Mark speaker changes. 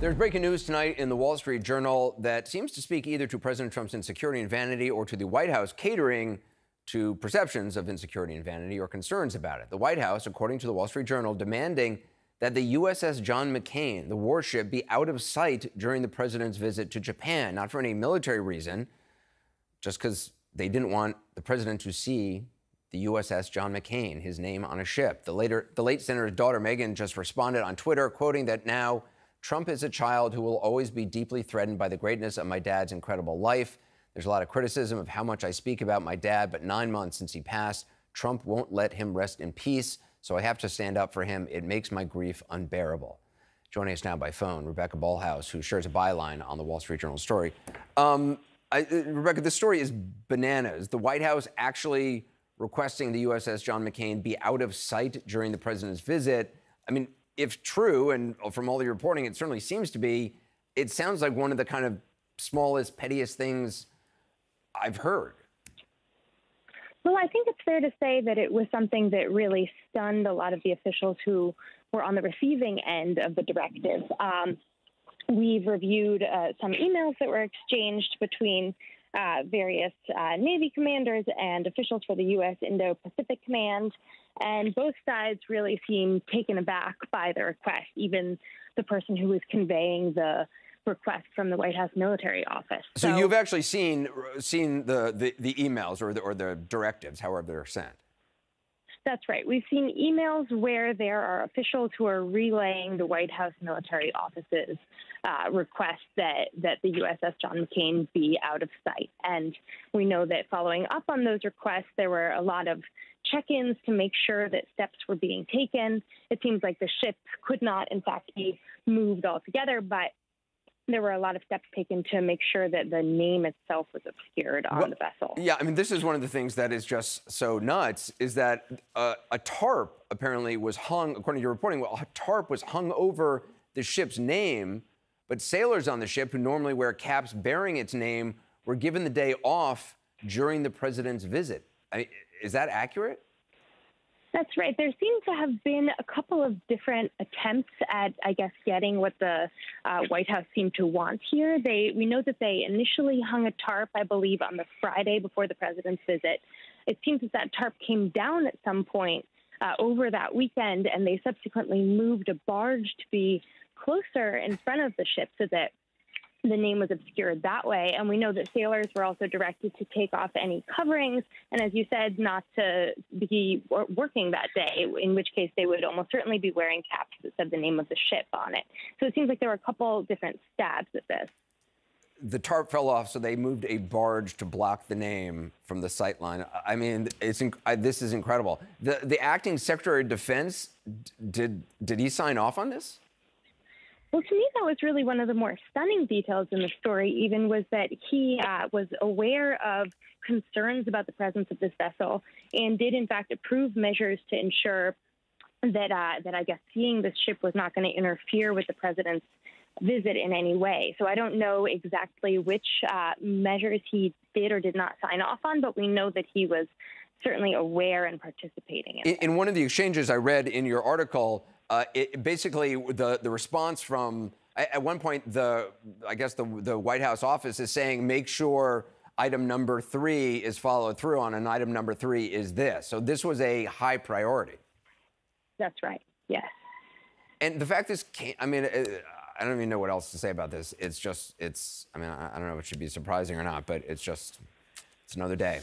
Speaker 1: There's breaking news tonight in the Wall Street Journal that seems to speak either to President Trump's insecurity and vanity or to the White House catering to perceptions of insecurity and vanity or concerns about it. The White House, according to the Wall Street Journal, demanding that the USS John McCain, the warship, be out of sight during the president's visit to Japan, not for any military reason, just because they didn't want the president to see the USS John McCain, his name on a ship. The, later, the late senator's daughter, Meghan, just responded on Twitter, quoting that now Trump is a child who will always be deeply threatened by the greatness of my dad's incredible life. There's a lot of criticism of how much I speak about my dad, but nine months since he passed, Trump won't let him rest in peace, so I have to stand up for him. It makes my grief unbearable. Joining us now by phone, Rebecca Ballhaus, who shares a byline on the Wall Street Journal story. Um, I, uh, Rebecca, this story is bananas. The White House actually requesting the USS John McCain be out of sight during the president's visit. I mean, if true, and from all the reporting, it certainly seems to be, it sounds like one of the kind of smallest, pettiest things I've heard.
Speaker 2: Well, I think it's fair to say that it was something that really stunned a lot of the officials who were on the receiving end of the directive. Um, we've reviewed uh, some emails that were exchanged between uh, various uh, Navy commanders and officials for the U.S. Indo Pacific Command. And both sides really seem taken aback by the request, even the person who was conveying the request from the White House military office.
Speaker 1: So, so you've actually seen seen the, the, the emails or the, or the directives, however they're sent.
Speaker 2: That's right. We've seen emails where there are officials who are relaying the White House military office's uh, request that, that the USS John McCain be out of sight. And we know that following up on those requests, there were a lot of check ins to make sure that steps were being taken. It seems like the ship could not, in fact, be moved altogether, but there were a lot of steps taken to make sure that the name itself was obscured on well, the vessel.
Speaker 1: Yeah, I mean, this is one of the things that is just so nuts is that uh, a tarp apparently was hung, according to your reporting, well, a tarp was hung over the ship's name, but sailors on the ship who normally wear caps bearing its name were given the day off during the president's visit. I mean, is that accurate?
Speaker 2: That's right. There seem to have been a couple of different attempts at, I guess, getting what the uh, White House seemed to want here. They, we know that they initially hung a tarp, I believe, on the Friday before the president's visit. It seems that that tarp came down at some point uh, over that weekend, and they subsequently moved a barge to be closer in front of the ship so that the name was obscured that way. And we know that sailors were also directed to take off any coverings, and as you said, not to be working that day, in which case they would almost certainly be wearing caps that said the name of the ship on it. So it seems like there were a couple different stabs at this.
Speaker 1: The tarp fell off, so they moved a barge to block the name from the sight line. I mean, it's I, this is incredible. The the acting Secretary of Defense did did he sign off on this?
Speaker 2: Well, to me, that was really one of the more stunning details in the story, even was that he uh, was aware of concerns about the presence of this vessel and did, in fact, approve measures to ensure that, uh, that I guess, seeing this ship was not going to interfere with the president's visit in any way. So I don't know exactly which uh, measures he did or did not sign off on, but we know that he was certainly aware and participating in.
Speaker 1: In, in one of the exchanges I read in your article, uh, it, basically, the, the response from at one point, the I guess the the White House office is saying make sure item number three is followed through on, and item number three is this. So this was a high priority.
Speaker 2: That's right. Yes.
Speaker 1: And the fact is, can't I mean, uh, I don't even know what else to say about this. It's just, it's. I mean, I don't know if it should be surprising or not, but it's just, it's another day.